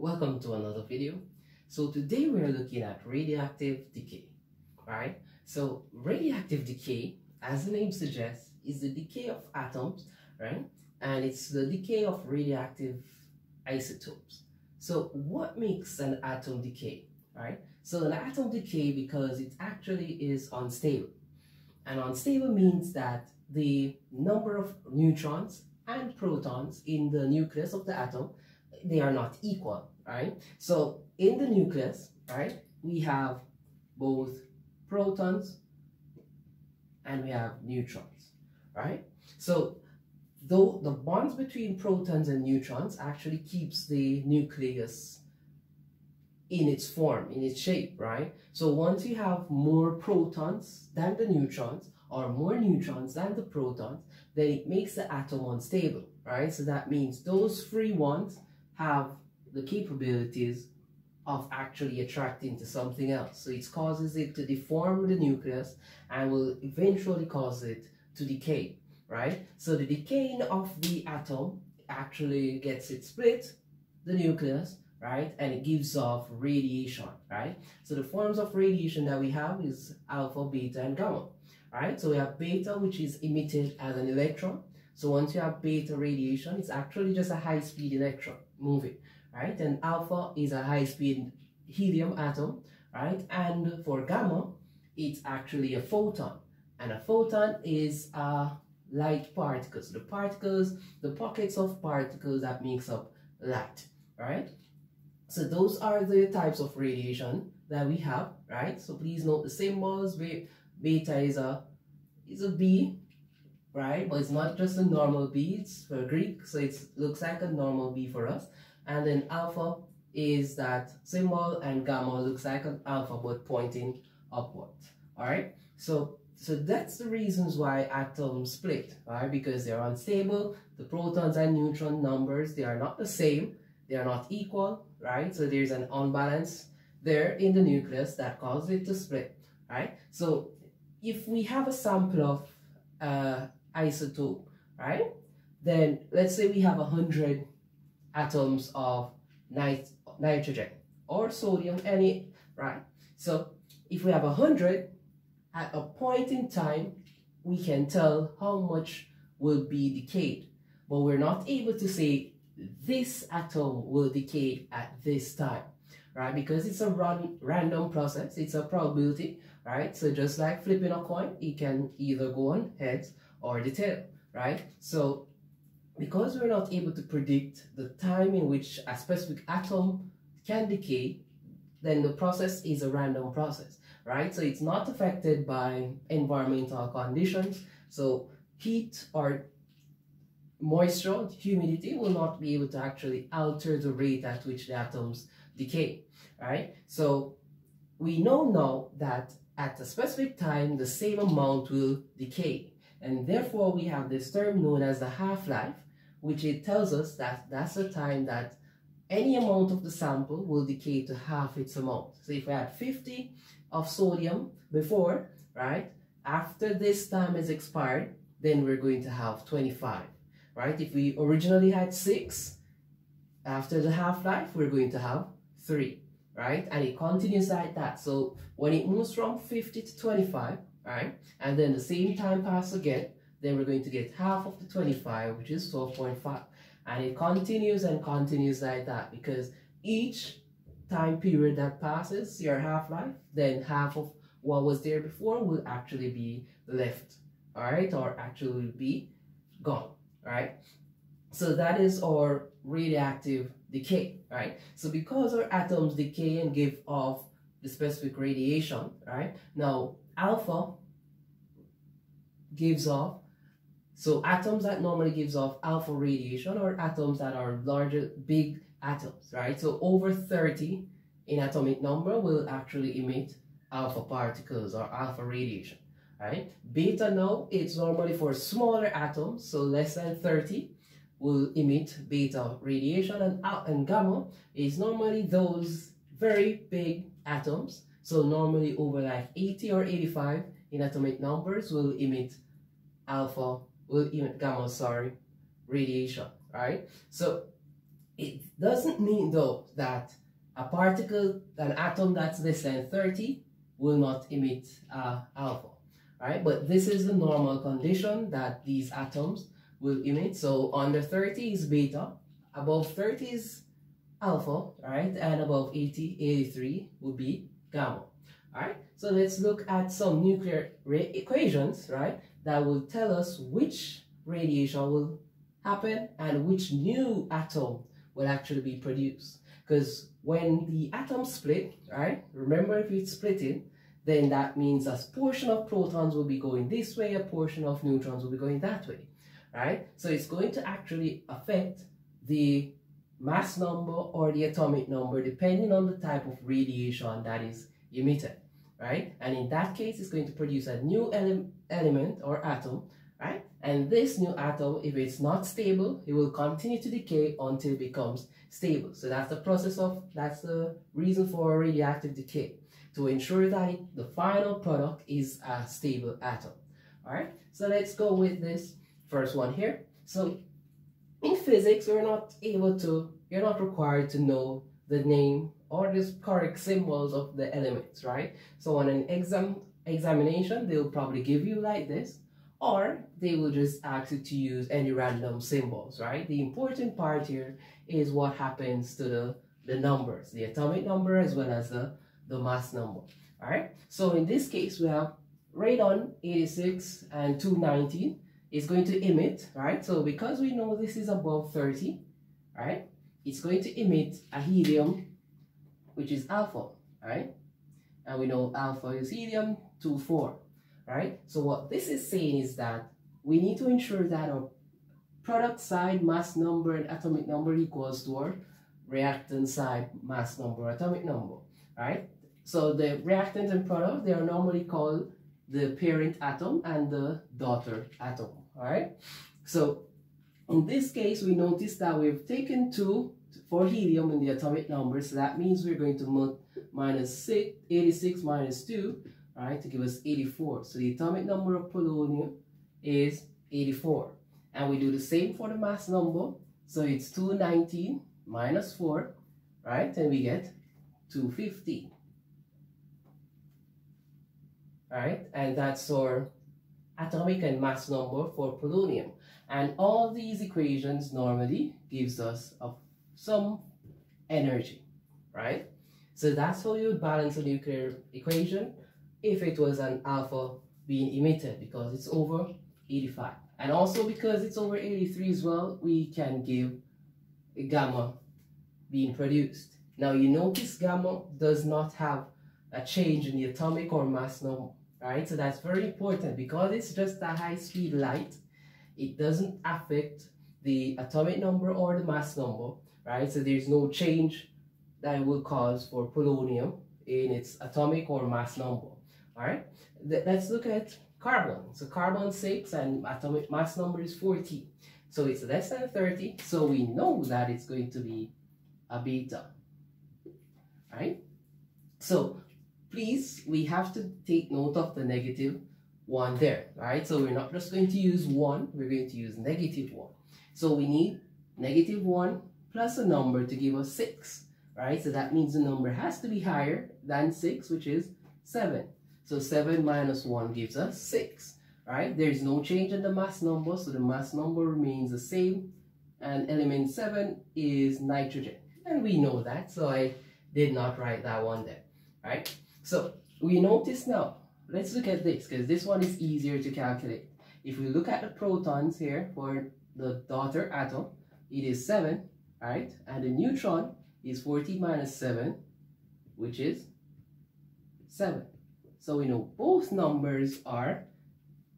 welcome to another video. So today we're looking at radioactive decay, right? So radioactive decay, as the name suggests, is the decay of atoms, right? And it's the decay of radioactive isotopes. So what makes an atom decay, right? So an atom decay because it actually is unstable. And unstable means that the number of neutrons and protons in the nucleus of the atom, they are not equal, right? So in the nucleus, right, we have both protons and we have neutrons, right? So though the bonds between protons and neutrons actually keeps the nucleus in its form, in its shape, right? So once you have more protons than the neutrons, or more neutrons than the protons, then it makes the atom unstable, right? So that means those free ones have the capabilities of actually attracting to something else. So it causes it to deform the nucleus and will eventually cause it to decay, right? So the decaying of the atom actually gets it split, the nucleus, right? And it gives off radiation, right? So the forms of radiation that we have is alpha, beta, and gamma, right? So we have beta, which is emitted as an electron. So once you have beta radiation, it's actually just a high-speed electron moving, right? And alpha is a high-speed helium atom, right? And for gamma, it's actually a photon. And a photon is a light particles. The particles, the pockets of particles that makes up light, right? So those are the types of radiation that we have, right? So please note the symbols. Beta is a is a B, right? But it's not just a normal B. It's for Greek, so it looks like a normal B for us. And then alpha is that symbol, and gamma looks like an alpha but pointing upward. All right. So so that's the reasons why atoms split, right? Because they're unstable. The protons and neutron numbers they are not the same. They are not equal, right? So there's an unbalance there in the nucleus that causes it to split, right? So if we have a sample of uh, isotope, right? Then let's say we have a hundred atoms of nit nitrogen or sodium, any, right? So if we have a hundred, at a point in time, we can tell how much will be decayed, but we're not able to say this atom will decay at this time, right? Because it's a run, random process, it's a probability, right? So just like flipping a coin, it can either go on heads or the tail, right? So because we're not able to predict the time in which a specific atom can decay, then the process is a random process, right? So it's not affected by environmental conditions. So heat or moisture, humidity will not be able to actually alter the rate at which the atoms decay, right? So we know now that at a specific time, the same amount will decay. And therefore, we have this term known as the half-life, which it tells us that that's the time that any amount of the sample will decay to half its amount. So if we had 50 of sodium before, right, after this time is expired, then we're going to have 25, right? If we originally had 6, after the half-life, we're going to have 3 right? And it continues like that. So when it moves from 50 to 25, right? And then the same time pass again, then we're going to get half of the 25, which is 12.5. And it continues and continues like that because each time period that passes your half-life, then half of what was there before will actually be left, all right? Or actually be gone, right? So that is our radioactive decay, right? So because our atoms decay and give off the specific radiation, right? Now, alpha gives off, so atoms that normally gives off alpha radiation or atoms that are larger, big atoms, right? So over 30 in atomic number will actually emit alpha particles or alpha radiation, right? Beta now, it's normally for smaller atoms, so less than 30, will emit beta radiation and, uh, and gamma is normally those very big atoms. So normally over like 80 or 85 in atomic numbers will emit alpha, will emit gamma, sorry, radiation, right? So It doesn't mean though that a particle, an atom that's less than 30 will not emit uh, alpha, right? But this is the normal condition that these atoms will emit. So under 30 is beta, above 30 is alpha, right? And above 80, 83 will be gamma, all right? So let's look at some nuclear equations, right? That will tell us which radiation will happen and which new atom will actually be produced. Because when the atom split, right, remember if it's splitting, then that means a portion of protons will be going this way, a portion of neutrons will be going that way, right? So it's going to actually affect the mass number or the atomic number depending on the type of radiation that is emitted, right? And in that case, it's going to produce a new ele element or atom right? And this new atom, if it's not stable, it will continue to decay until it becomes stable. So that's the process of, that's the reason for radioactive decay, to ensure that it, the final product is a stable atom. All right, so let's go with this first one here. So in physics, we're not able to, you're not required to know the name or the correct symbols of the elements, right? So on an exam examination, they'll probably give you like this, or they will just ask you to use any random symbols, right? The important part here is what happens to the, the numbers, the atomic number as well as the, the mass number, all right? So in this case, we have radon 86 and 219 is going to emit, right? So because we know this is above 30, right? It's going to emit a helium, which is alpha, right? And we know alpha is helium 2, 4, right? So what this is saying is that we need to ensure that our product side mass number and atomic number equals to our reactant side mass number atomic number, right? So the reactant and product, they are normally called the parent atom and the daughter atom, all right? So in this case, we notice that we've taken 2 for helium in the atomic number, so that means we're going to minus 6, 86 minus 2, right, to give us 84. So the atomic number of polonium is 84. And we do the same for the mass number. So it's 219 minus 4, right? And we get 250. Right? And that's our atomic and mass number for polonium. And all these equations normally gives us a, some energy, right? So that's how you would balance a nuclear equation if it was an alpha being emitted because it's over 85. And also because it's over 83 as well, we can give a gamma being produced. Now you notice gamma does not have a change in the atomic or mass number, right? So that's very important because it's just a high speed light. It doesn't affect the atomic number or the mass number, right? So there's no change that will cause for polonium in its atomic or mass number. All right, let's look at carbon. So carbon 6 and atomic mass number is 40. So it's less than 30. So we know that it's going to be a beta. Right. So please, we have to take note of the negative 1 there. Right. So we're not just going to use 1. We're going to use negative 1. So we need negative 1 plus a number to give us 6. Right. So that means the number has to be higher than 6, which is 7. So 7 minus 1 gives us 6, right? There is no change in the mass number, so the mass number remains the same. And element 7 is nitrogen. And we know that, so I did not write that one there, right? So we notice now, let's look at this, because this one is easier to calculate. If we look at the protons here for the daughter atom, it is 7, right? And the neutron is 14 minus 7, which is 7. So we know both numbers are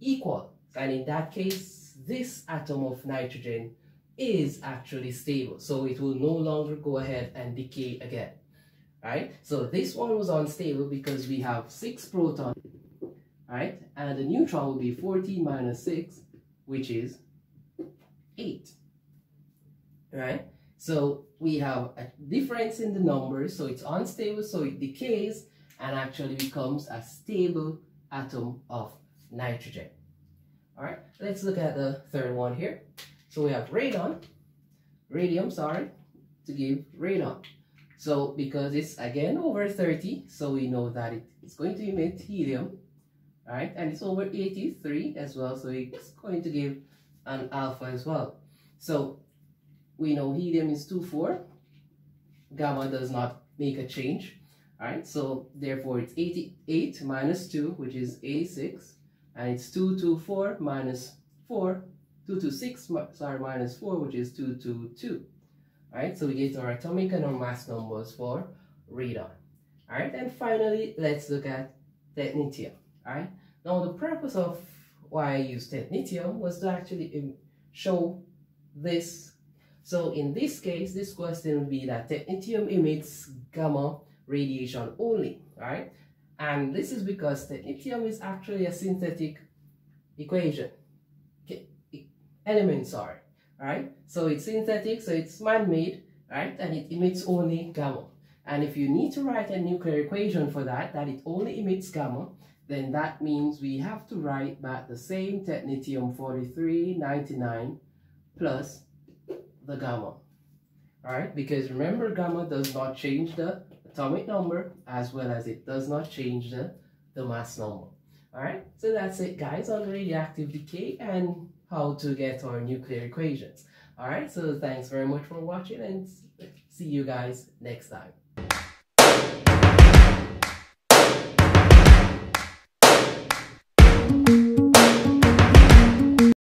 equal. And in that case, this atom of nitrogen is actually stable. So it will no longer go ahead and decay again. Right? So this one was unstable because we have 6 protons. Right? And the neutron will be 14 minus 6, which is 8. Right? So we have a difference in the numbers. So it's unstable, so it decays and actually becomes a stable atom of nitrogen. All right, let's look at the third one here. So we have radon, radium, sorry, to give radon. So because it's again over 30, so we know that it's going to emit helium, right? And it's over 83 as well, so it's going to give an alpha as well. So we know helium is 2,4, gamma does not make a change, right? So therefore it's 88 minus 2, which is 86, and it's 224 minus 4, 226, sorry, minus 4, which is 222. Alright, so we get our atomic and our mass numbers for radon. Alright, and finally, let's look at technetium. Alright, now the purpose of why I used technetium was to actually um, show this. So in this case, this question would be that technetium emits gamma radiation only, all right? And this is because technetium is actually a synthetic equation, element, sorry, right? So it's synthetic, so it's man-made, right? And it emits only gamma. And if you need to write a nuclear equation for that, that it only emits gamma, then that means we have to write back the same technetium 4399 plus the gamma. right? because remember gamma does not change the atomic number as well as it does not change the, the mass number. Alright, so that's it guys on radioactive decay and how to get our nuclear equations. Alright, so thanks very much for watching and see you guys next time.